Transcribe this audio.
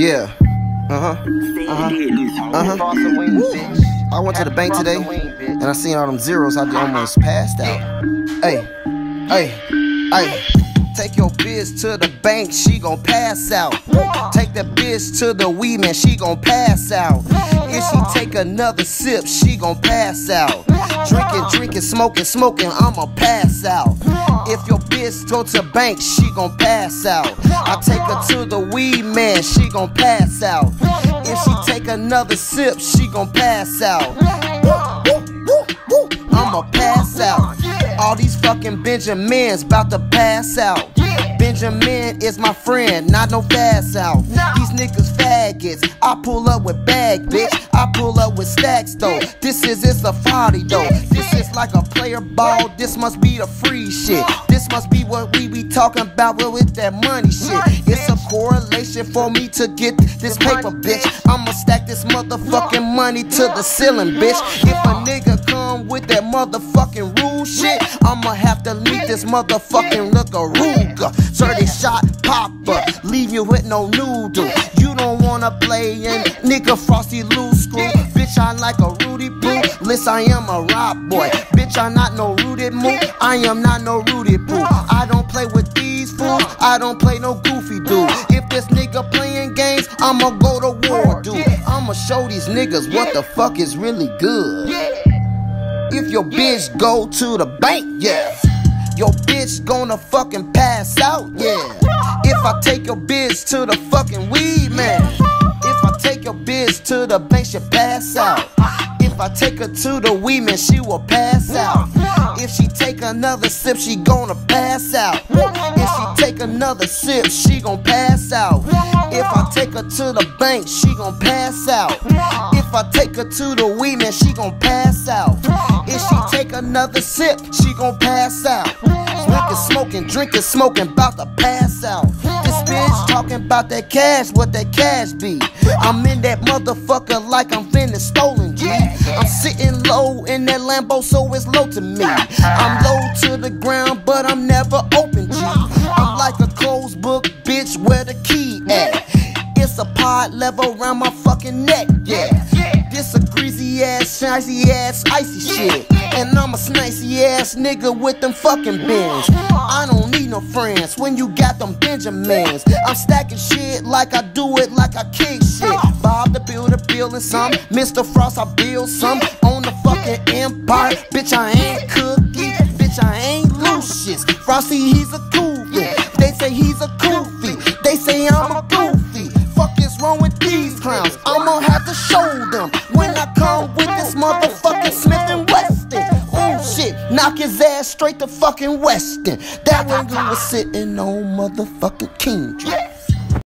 Yeah. Uh huh. Uh huh. Uh huh. I went to the bank today and I seen all them zeros. I almost passed out. Hey, hey, hey. Take your bitch to the bank, she gon' pass out. Take that bitch to the weed man, she gon' pass out. If she take another sip, she gon' pass out. Drinking, drinking, smoking, smoking, I'ma pass out. If your bitch go to bank, she gon' pass out. I take her to the weed man, she gon' pass out. If she take another sip, she gon' pass out. I'ma pass out. All these fucking Benjamins about to pass out. Benjamin is my friend, not no fast out. These niggas faggots. I pull up with bag, bitch. I pull up with stacks though. This is it's a party though. This is like a player ball. This must be the free shit. This must be what we be talking about with that money shit. It's a correlation for me to get this paper, bitch. I'ma stack this motherfucking money to the ceiling, bitch. If a nigga come with that motherfucking rule shit, I'ma have to leave this motherfucking look a Ruger. So they shot popper, leave you with no noodle. You don't wanna play in nigga frosty loose screw. Bitch, I like a Rudy Poo. List, I am a rock boy. Bitch, I'm not no rooted moo. I am not no rooted poo. I don't play with these fools. I don't play no goofy dude. If this nigga playing games, I'ma go to war, dude. I'ma show these niggas what the fuck is really good. If your bitch go to the bank, yeah. Your bitch gonna fucking pass out, yeah. If I take your bitch to the fucking weed man. If I take your bitch to the bank, she pass out. If I take her to the weed man, she will pass out. If she take another sip, she gonna pass out. If she take another sip, she gon' pass out. If I take her to the bank, she gon' pass out. If I take her to the weed man, she gon' pass out. If she take another sip, she gon' pass out. Smoking, smoking, drinking, smoking, about to pass out. This bitch talking about that cash, what that cash be. I'm in that motherfucker like I'm finna stolen, G. I'm sitting low in that Lambo, so it's low to me. I'm low to the ground, but I'm never open, G. I'm like a closed book, bitch, where the key at? It's a pod level around my fucking neck, yeah. This a greasy ass, shicey ass, icy shit. And I'm a snicey ass nigga with them fucking bins. I don't need no friends when you got them Benjamins. I'm stacking shit like I do it like I kick shit. Bob the Builder building some. Mr. Frost, I build some. On the fucking empire. Bitch, I ain't cookie. Bitch, I ain't Lucious. Frosty, he's a goofy. They say he's a goofy. They say I'm a goofy. Fuck is wrong with these clowns? I'ma have to show ass straight to fucking Weston. That one was sitting on motherfucking King.